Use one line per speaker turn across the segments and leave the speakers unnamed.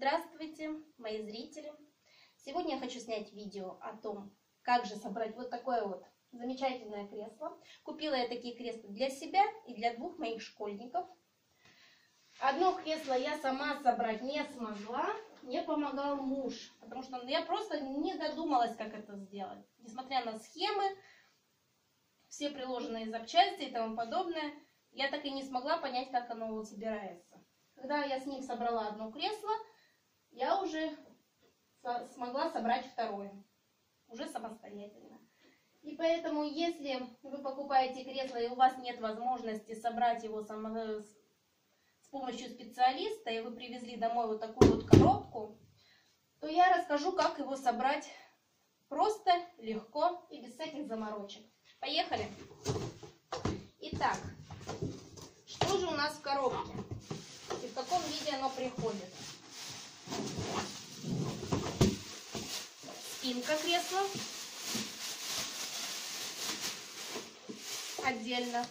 Здравствуйте, мои зрители! Сегодня я хочу снять видео о том, как же собрать вот такое вот замечательное кресло. Купила я такие кресла для себя и для двух моих школьников. Одно кресло я сама собрать не смогла, мне помогал муж, потому что я просто не додумалась, как это сделать. Несмотря на схемы, все приложенные запчасти и тому подобное, я так и не смогла понять, как оно вот собирается. Когда я с ним собрала одно кресло, я уже смогла собрать второе, уже самостоятельно. И поэтому, если вы покупаете кресло и у вас нет возможности собрать его само, с помощью специалиста, и вы привезли домой вот такую вот коробку, то я расскажу, как его собрать просто, легко и без всяких заморочек. Поехали! Итак, что же у нас в коробке? И в каком виде оно приходит? Спинка кресла. Отдельно.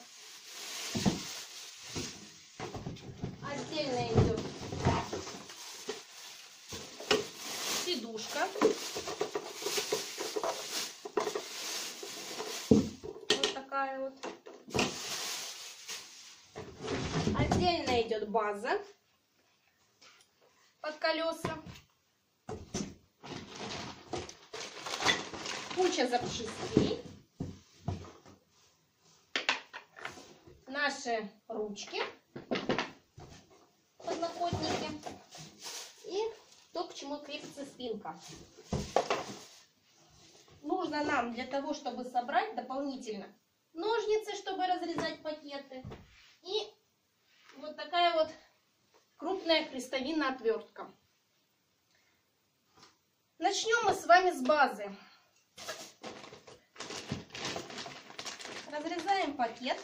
Отдельно идет сидушка. Вот такая вот. Отдельно идет база. Куча запчастей. Наши ручки, подлокотники и то, к чему крепится спинка. Нужно нам для того, чтобы собрать дополнительно ножницы, чтобы разрезать пакеты и вот такая вот крупная крестовина отвертка. Начнем мы с вами с базы. Разрезаем пакет.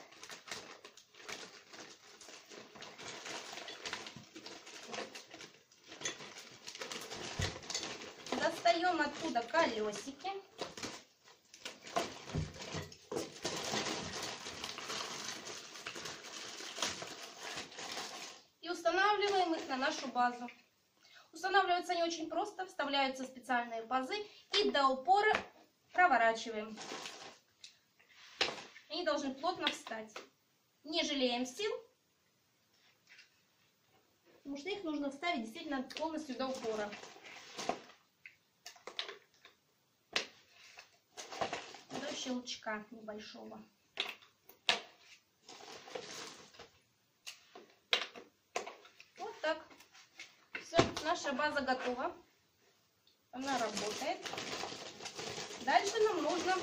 Достаем оттуда колесики. устанавливаем их на нашу базу. Устанавливаются они очень просто, вставляются специальные пазы и до упора проворачиваем. Они должны плотно встать. Не жалеем сил, потому что их нужно вставить действительно полностью до упора. До щелчка небольшого. База готова. Она работает. Дальше нам нужно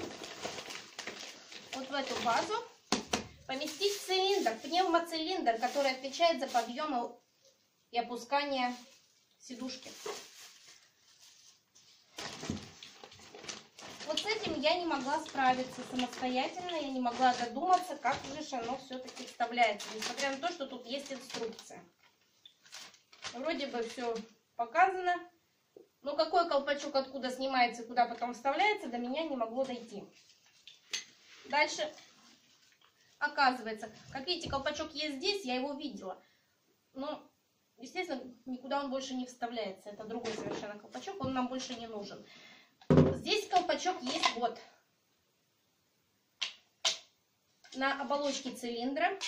вот в эту базу поместить цилиндр, пневмоцилиндр, который отвечает за подъем и опускание сидушки. Вот с этим я не могла справиться самостоятельно, я не могла додуматься, как же оно все-таки вставляется, несмотря на то, что тут есть инструкция. Вроде бы все показано. Но какой колпачок откуда снимается, куда потом вставляется, до меня не могло дойти. Дальше, оказывается, как видите, колпачок есть здесь, я его видела. Но, естественно, никуда он больше не вставляется. Это другой совершенно колпачок, он нам больше не нужен. Здесь колпачок есть вот. На оболочке цилиндра.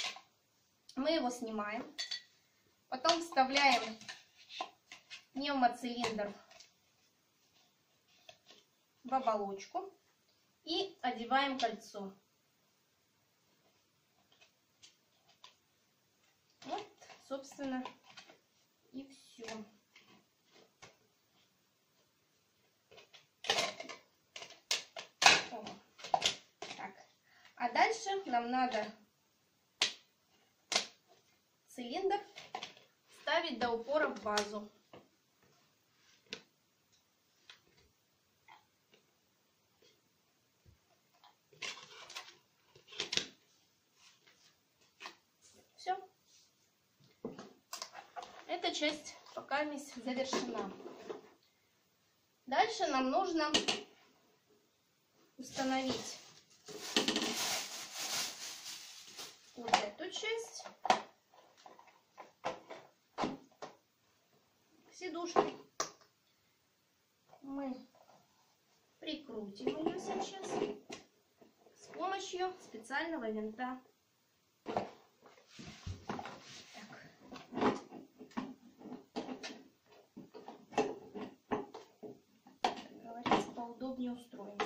Мы его снимаем. Потом вставляем пневмоцилиндр в оболочку и одеваем кольцо. Вот, собственно, и все. Так. А дальше нам надо цилиндр ставить до упора в базу. Часть пока завершена. Дальше нам нужно установить вот эту часть к. Мы прикрутим ее сейчас с помощью специального винта. Так. Как говорится, поудобнее устроимся.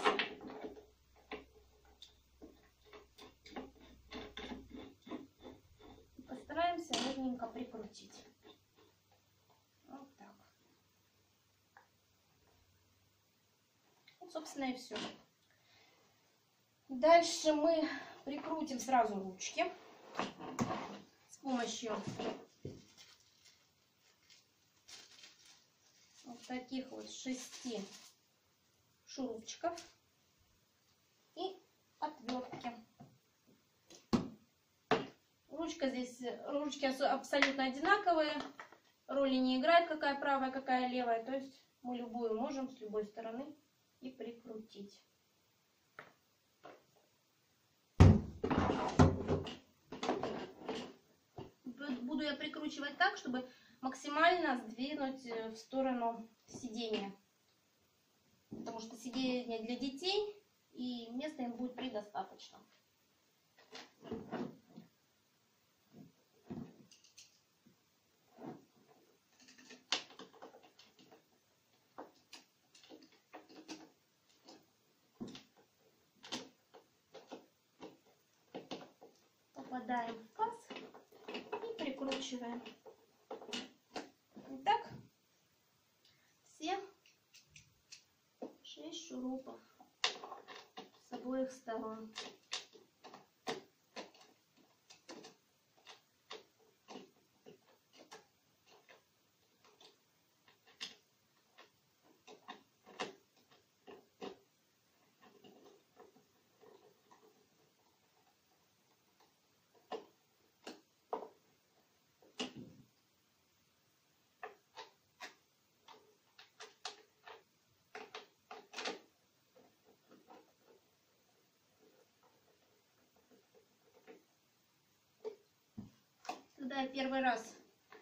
Постараемся ровненько прикрутить. Вот так. Вот, собственно, и все. Дальше мы прикрутим сразу ручки с помощью вот таких вот шести шурупчиков и отвертки. Ручка здесь, ручки абсолютно одинаковые, роли не играет, какая правая, какая левая. То есть мы любую можем с любой стороны и прикрутить. Бу- Буду я прикручивать так, чтобы максимально сдвинуть э, в сторону сидения. Потому что сиденье для детей, и места им будет предостаточно. Попадаем в паз и прикручиваем. Итак, все шесть шурупов с обоих сторон. Когда я первый раз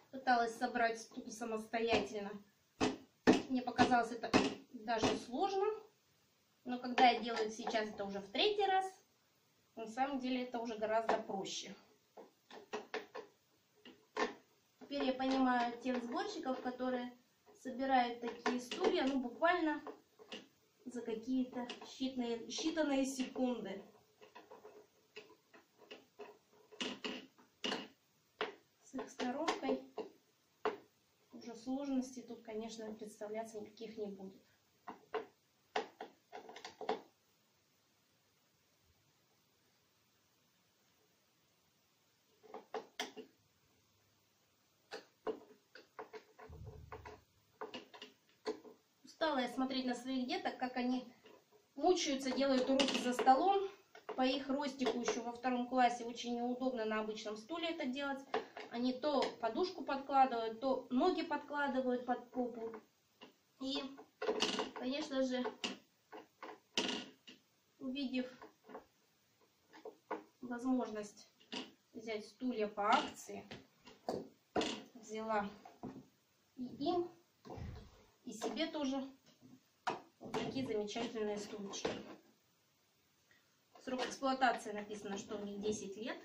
пыталась собрать стул самостоятельно, мне показалось это даже сложно. Но когда я делаю сейчас это уже в третий раз, на самом деле это уже гораздо проще. Теперь я понимаю тех сборщиков, которые собирают такие стулья, ну буквально за какие-то считанные, считанные секунды. с их сторонкой уже сложностей тут, конечно, представляться никаких не будет. Устала я смотреть на своих деток, как они мучаются, делают уроки за столом. По их ростику еще во втором классе очень неудобно на обычном стуле это делать. Они то подушку подкладывают, то ноги подкладывают под попу. И, конечно же, увидев возможность взять стулья по акции, взяла и им, и себе тоже вот такие замечательные стульчики. Срок эксплуатации написано, что у них 10 лет.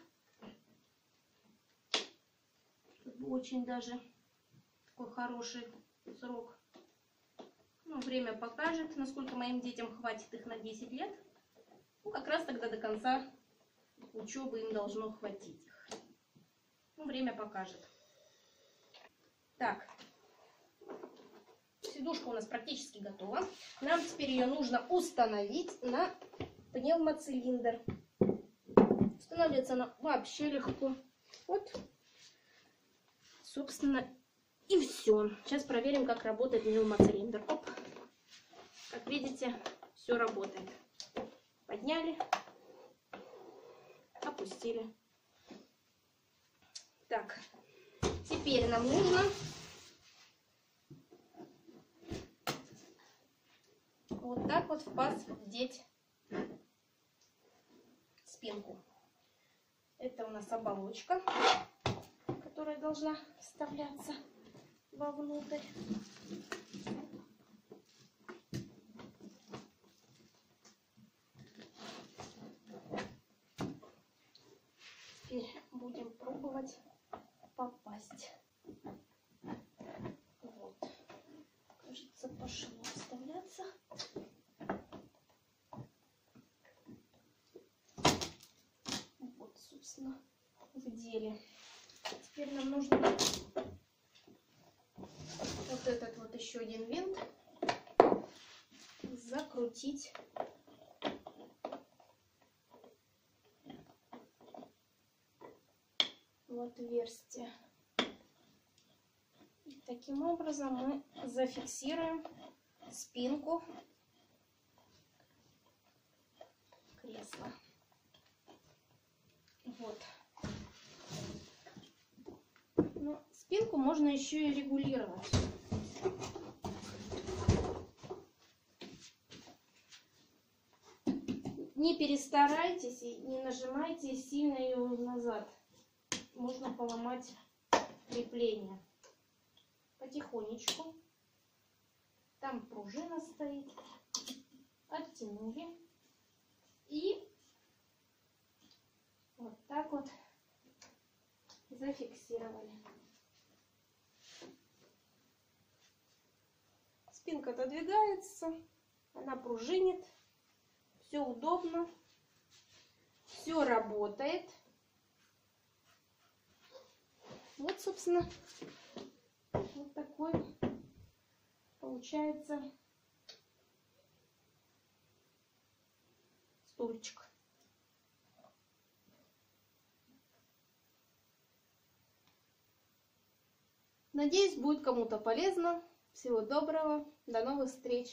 Как бы Очень даже такой хороший срок. Ну, время покажет, насколько моим детям хватит их на 10 лет. Ну, как раз тогда до конца учебы им должно хватить их. Ну, время покажет. Так. Сидушка у нас практически готова. Нам теперь ее нужно установить на пневмоцилиндр. Устанавливается она вообще легко. Вот, собственно, и все. Сейчас проверим, как работает пневмоцилиндр. Оп. Как видите, все работает. Подняли, опустили. Так, теперь нам нужно вот так вот в паз вдеть спинку. Это у нас оболочка, которая должна вставляться вовнутрь. Теперь будем пробовать попасть. Вот. Кажется, пошло вставляться. Вот, собственно, в деле. Теперь нам нужно вот этот вот еще один винт закрутить в отверстие. И таким образом мы зафиксируем спинку кресла. Вот. Но спинку можно еще и регулировать. Не перестарайтесь и не нажимайте сильно ее назад. Можно поломать крепление. Потихонечку. Там пружина стоит. Оттянули. И вот так вот зафиксировали. Спинка отодвигается, она пружинит, все удобно, все работает. Вот, собственно, вот такой получается стульчик. Надеюсь, будет кому-то полезно. Всего доброго. До новых встреч.